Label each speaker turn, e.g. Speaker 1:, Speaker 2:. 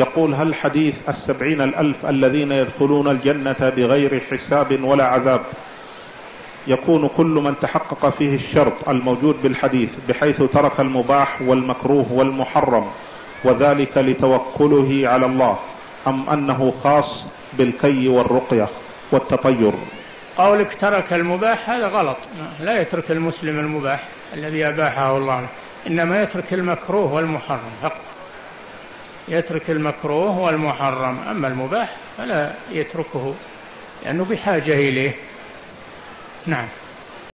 Speaker 1: يقول هل حديث السبعين الألف الذين يدخلون الجنة بغير حساب ولا عذاب؟ يكون كل من تحقق فيه الشرط الموجود بالحديث بحيث ترك المباح والمكروه والمحرم وذلك لتوكله على الله أم أنه خاص بالكي والرقية والتطير؟
Speaker 2: قولك ترك المباح هذا غلط. لا يترك المسلم المباح الذي أباحه الله له إنما يترك المكروه والمحرم فقط. يترك المكروه والمحرم أما المباح فلا يتركه لأنه بحاجة إليه. نعم.